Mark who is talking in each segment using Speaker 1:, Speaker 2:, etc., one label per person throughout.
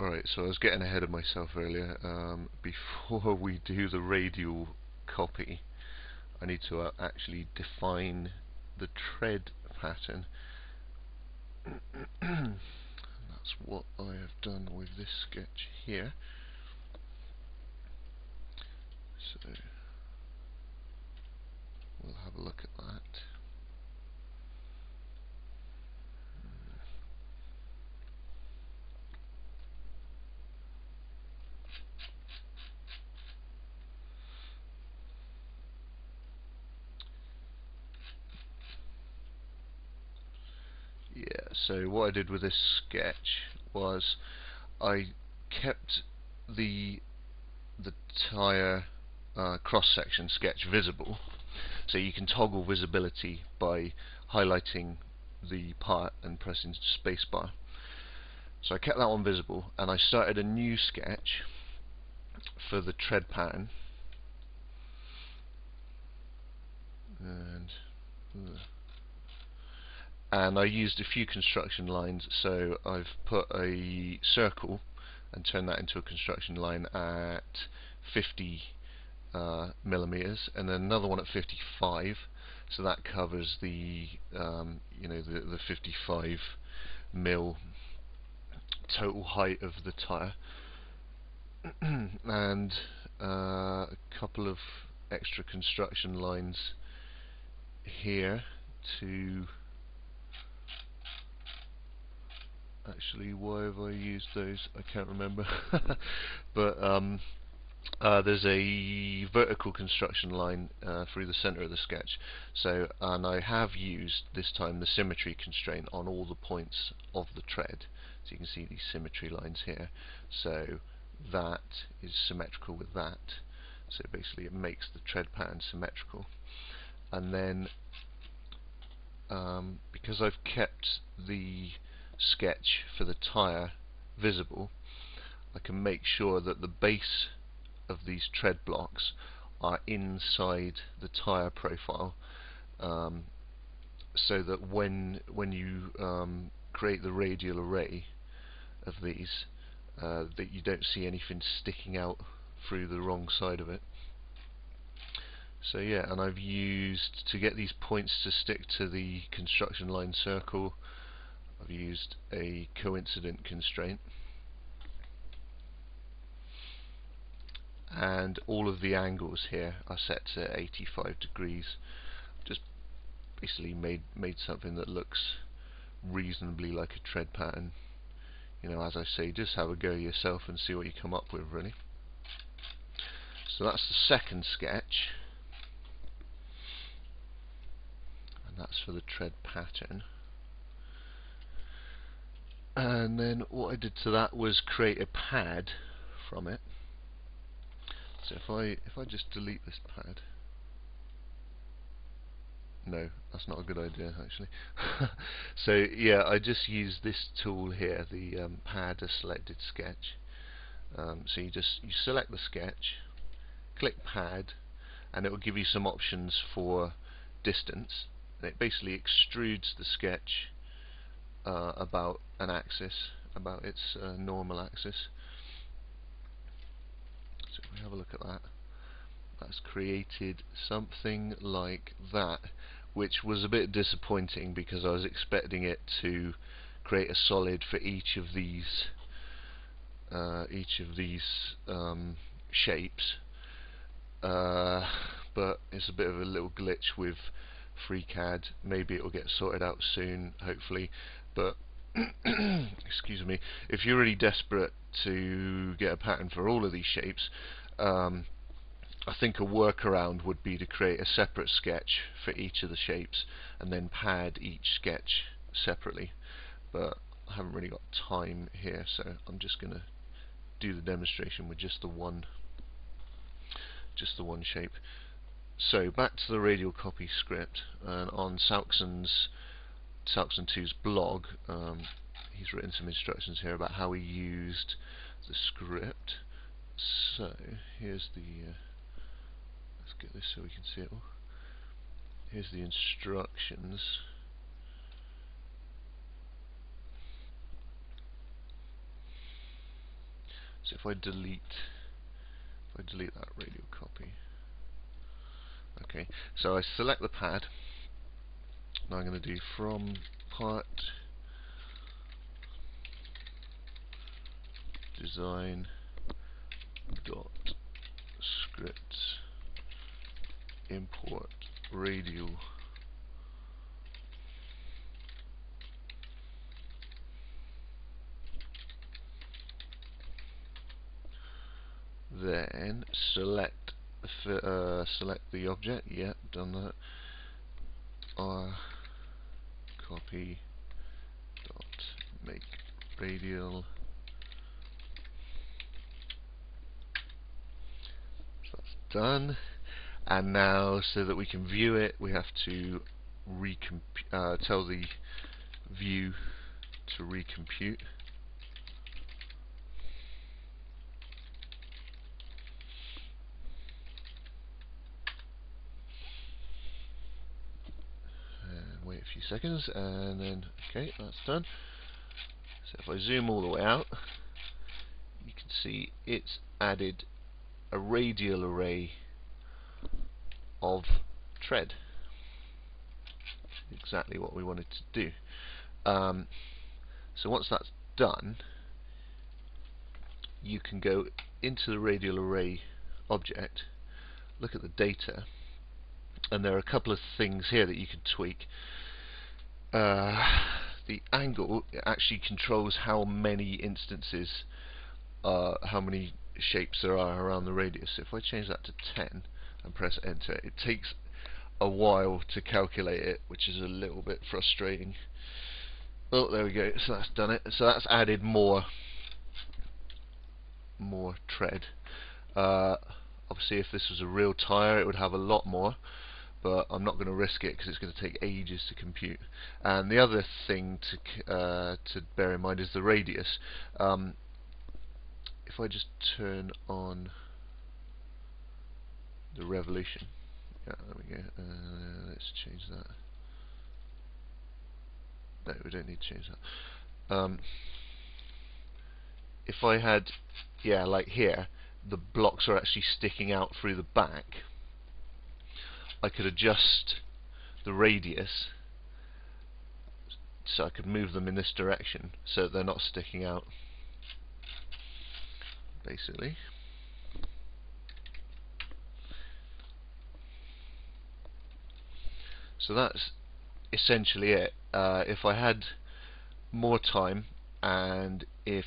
Speaker 1: Alright, so I was getting ahead of myself earlier. Um, before we do the radial copy, I need to uh, actually define the tread pattern. that's what I have done with this sketch here. So we'll have a look at that. So what I did with this sketch was I kept the the tire uh, cross-section sketch visible. So you can toggle visibility by highlighting the part and pressing spacebar. So I kept that one visible and I started a new sketch for the tread pattern. And uh, and I used a few construction lines so I've put a circle and turned that into a construction line at 50 uh, millimeters and then another one at 55 so that covers the um, you know the, the 55 mil total height of the tire and uh, a couple of extra construction lines here to actually why have I used those? I can't remember. But um, uh, there's a vertical construction line uh, through the center of the sketch. So and I have used this time the symmetry constraint on all the points of the tread. So you can see these symmetry lines here. So that is symmetrical with that. So basically it makes the tread pattern symmetrical. And then um, because I've kept the sketch for the tyre visible, I can make sure that the base of these tread blocks are inside the tyre profile um, so that when when you um, create the radial array of these uh, that you don't see anything sticking out through the wrong side of it. So yeah, and I've used to get these points to stick to the construction line circle I've used a coincident constraint. And all of the angles here are set to 85 degrees. Just basically made made something that looks reasonably like a tread pattern. You know as I say just have a go yourself and see what you come up with really. So that's the second sketch. And that's for the tread pattern and then what I did to that was create a pad from it. So if I if I just delete this pad. No that's not a good idea actually. So yeah I just use this tool here the um, pad a selected sketch. Um, so you just you select the sketch click pad and it will give you some options for distance. And it basically extrudes the sketch uh, about an axis, about its uh, normal axis. So if we have a look at that, that's created something like that, which was a bit disappointing because I was expecting it to create a solid for each of these uh, each of these um, shapes. Uh, but it's a bit of a little glitch with FreeCAD. Maybe it will get sorted out soon hopefully but excuse me if you're really desperate to get a pattern for all of these shapes um, I think a workaround would be to create a separate sketch for each of the shapes and then pad each sketch separately. But I haven't really got time here so I'm just gonna do the demonstration with just the one just the one shape. So back to the radial copy script and on Salkson's Tuxton2's blog, um, he's written some instructions here about how he used the script. So here's the. Uh, let's get this so we can see it all. Here's the instructions. So if I delete, if I delete that radial copy. Okay, so I select the pad now I'm going to do from part design dot script import radial. Then select uh, select the object. Yep done that. R copy dot make radial. So that's done. And now so that we can view it we have to uh, tell the view to recompute and wait a few seconds and then okay that's done so if I zoom all the way out you can see it's added a radial array of tread. Exactly what we wanted to do. Um, so once that's done, you can go into the radial array object, look at the data, and there are a couple of things here that you can tweak. Uh, the angle actually controls how many instances, uh, how many shapes there are around the radius. So if I change that to 10, and press enter. It takes a while to calculate it, which is a little bit frustrating. Oh, there we go. So that's done it. So that's added more more tread. Uh, obviously, if this was a real tire, it would have a lot more. But I'm not going to risk it because it's going to take ages to compute. And the other thing to uh, to bear in mind is the radius. Um, if I just turn on the revolution. Yeah, there we go. Uh, let's change that. No, we don't need to change that. Um, if I had, yeah, like here, the blocks are actually sticking out through the back, I could adjust the radius so I could move them in this direction so they're not sticking out basically So that's essentially it. Uh, if I had more time and if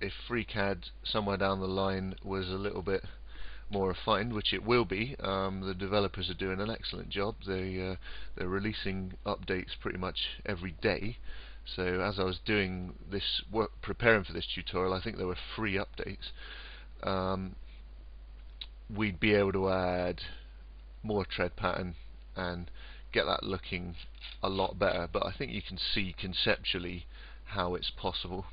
Speaker 1: if FreeCAD somewhere down the line was a little bit more refined, which it will be. Um, the developers are doing an excellent job. They uh, they're releasing updates pretty much every day. So as I was doing this work, preparing for this tutorial, I think there were three updates. Um, we'd be able to add more tread pattern and get that looking a lot better but I think you can see conceptually how it's possible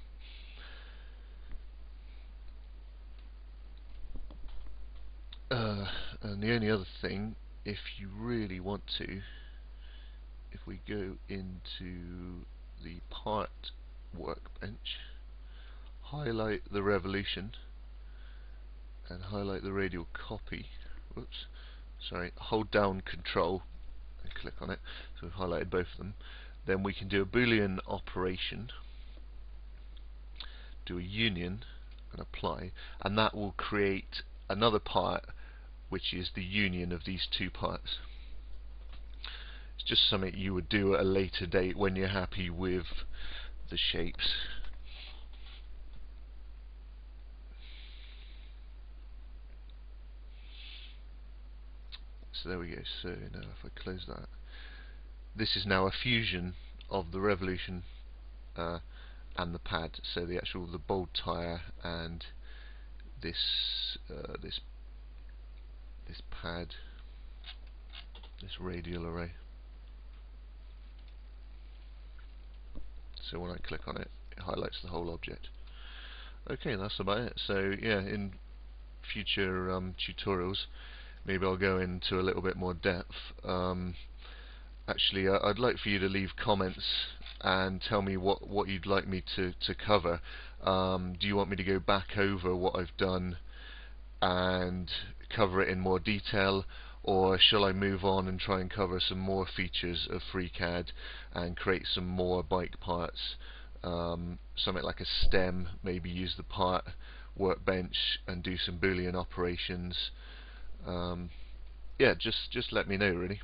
Speaker 1: uh, and the only other thing if you really want to if we go into the part workbench highlight the revolution and highlight the radial copy whoops sorry hold down control and click on it. So we've highlighted both of them. Then we can do a boolean operation, do a union and apply, and that will create another part which is the union of these two parts. It's just something you would do at a later date when you're happy with the shapes. So there we go. So now if I close that, this is now a fusion of the Revolution uh, and the pad. So the actual the bold tire and this uh, this pad, this radial array. So when I click on it, it highlights the whole object. Okay, that's about it. So yeah, in future um, tutorials maybe I'll go into a little bit more depth. Um, actually, I'd like for you to leave comments and tell me what what you'd like me to to cover. Um, do you want me to go back over what I've done and cover it in more detail, or shall I move on and try and cover some more features of FreeCAD and create some more bike parts? Um, something like a stem, maybe use the part workbench and do some boolean operations. Um, yeah, just just let me know really.